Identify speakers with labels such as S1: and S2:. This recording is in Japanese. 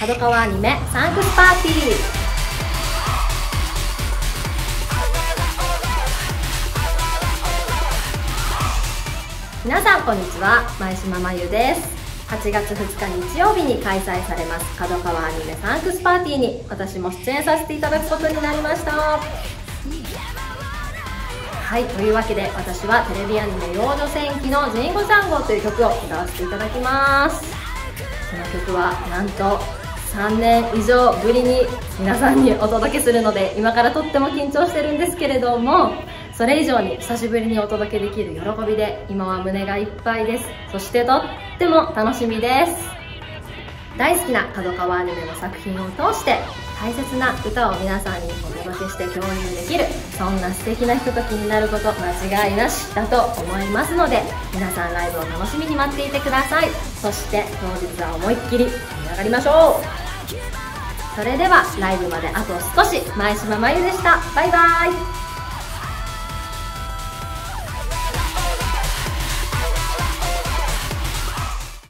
S1: 角川アニメサンクスパーティー。皆さんこんにちは。前島真由です。8月2日日曜日に開催されます角川アニメサンクスパーティーに私も出演させていただくことになりました。はいというわけで私はテレビアニメ「幼女戦記」の「ジンゴサンゴ」という曲を歌わせていただきます。この曲はなんと3年以上ぶりに皆さんにお届けするので今からとっても緊張してるんですけれどもそれ以上に久しぶりにお届けできる喜びで今は胸がいっぱいです。そしてとっても楽しみです。大好きな角川アニメの作品を通して大切な歌を皆さんにお届けして共有できるそんな素敵なひとときになること間違いなしだと思いますので皆さんライブを楽しみに待っていてください。そして当日は思いっきり盛り上がりましょう。それではライブまであと少し前島真由でした。バイバイ。